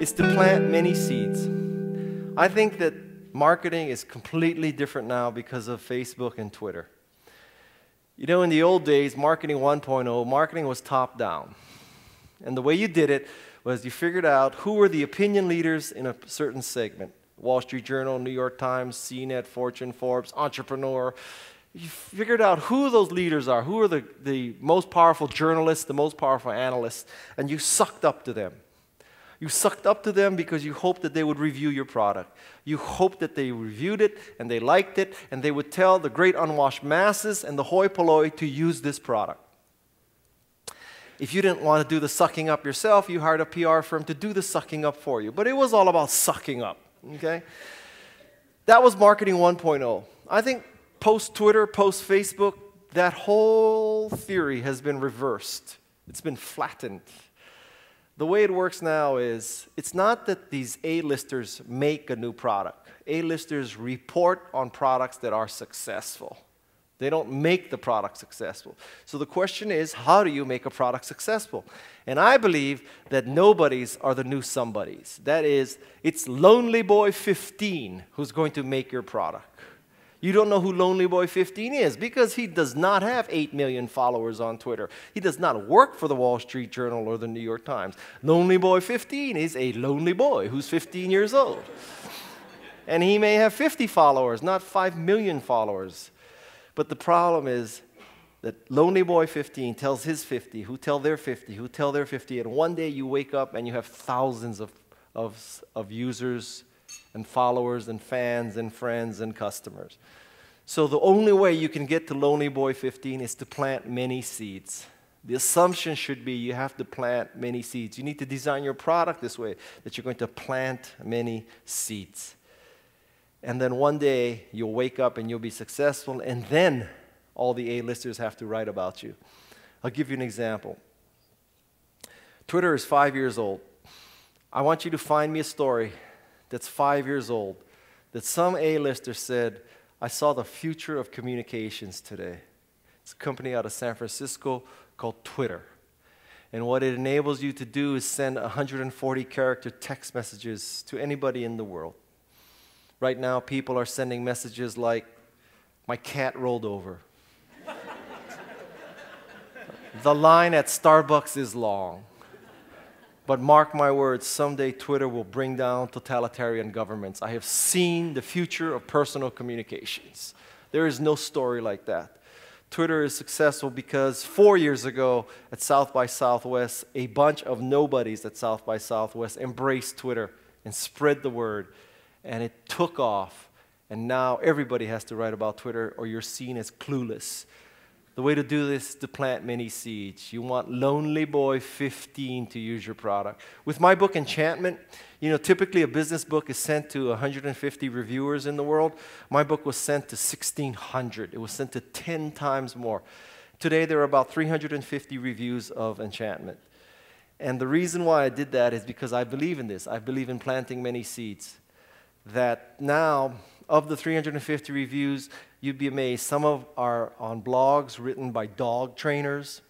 is to plant many seeds. I think that marketing is completely different now because of Facebook and Twitter. You know, in the old days, marketing 1.0, marketing was top down. And the way you did it was you figured out who were the opinion leaders in a certain segment. Wall Street Journal, New York Times, CNET, Fortune, Forbes, Entrepreneur. You figured out who those leaders are, who are the, the most powerful journalists, the most powerful analysts, and you sucked up to them. You sucked up to them because you hoped that they would review your product. You hoped that they reviewed it and they liked it and they would tell the great unwashed masses and the hoi polloi to use this product. If you didn't want to do the sucking up yourself, you hired a PR firm to do the sucking up for you. But it was all about sucking up, okay? That was marketing 1.0. I think post Twitter, post Facebook, that whole theory has been reversed. It's been flattened the way it works now is it's not that these A-listers make a new product. A-listers report on products that are successful. They don't make the product successful. So the question is, how do you make a product successful? And I believe that nobodies are the new somebodies. That is, it's Lonely Boy 15 who's going to make your product. You don't know who Lonely Boy 15 is because he does not have 8 million followers on Twitter. He does not work for the Wall Street Journal or the New York Times. Lonely Boy 15 is a lonely boy who's 15 years old. and he may have 50 followers, not 5 million followers. But the problem is that Lonely Boy 15 tells his 50, who tell their 50, who tell their 50, and one day you wake up and you have thousands of, of, of users and followers and fans and friends and customers. So the only way you can get to Lonely Boy 15 is to plant many seeds. The assumption should be you have to plant many seeds. You need to design your product this way that you're going to plant many seeds. And then one day you'll wake up and you'll be successful, and then all the A-listers have to write about you. I'll give you an example. Twitter is five years old. I want you to find me a story that's five years old that some A-lister said, I saw the future of communications today. It's a company out of San Francisco called Twitter. And what it enables you to do is send 140 character text messages to anybody in the world. Right now, people are sending messages like, My cat rolled over. the line at Starbucks is long. But mark my words, someday Twitter will bring down totalitarian governments. I have seen the future of personal communications. There is no story like that. Twitter is successful because four years ago at South by Southwest, a bunch of nobodies at South by Southwest embraced Twitter and spread the word, and it took off. And now everybody has to write about Twitter, or you're seen as clueless. The way to do this is to plant many seeds. You want Lonely Boy 15 to use your product. With my book, Enchantment, you know, typically a business book is sent to 150 reviewers in the world. My book was sent to 1,600. It was sent to 10 times more. Today, there are about 350 reviews of Enchantment. And the reason why I did that is because I believe in this. I believe in planting many seeds. That now, of the 350 reviews, you'd be amazed. Some of are on blogs written by dog trainers.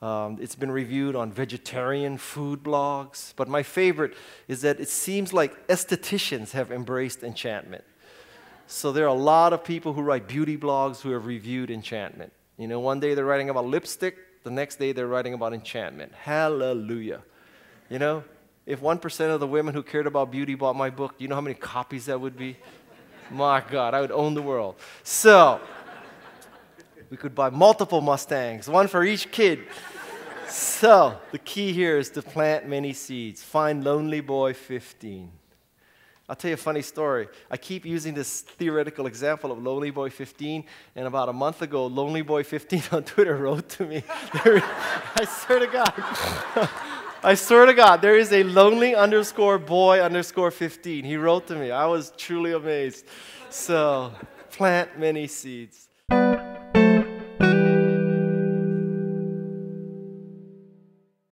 Um, it's been reviewed on vegetarian food blogs. But my favorite is that it seems like estheticians have embraced enchantment. So there are a lot of people who write beauty blogs who have reviewed enchantment. You know, one day they're writing about lipstick, the next day they're writing about enchantment. Hallelujah. You know, if 1% of the women who cared about beauty bought my book, you know how many copies that would be? My God, I would own the world. So, we could buy multiple Mustangs, one for each kid. So, the key here is to plant many seeds. Find Lonely Boy 15. I'll tell you a funny story. I keep using this theoretical example of Lonely Boy 15, and about a month ago, Lonely Boy 15 on Twitter wrote to me. I swear to God. I swear to God, there is a lonely underscore boy underscore 15. He wrote to me. I was truly amazed. So, plant many seeds.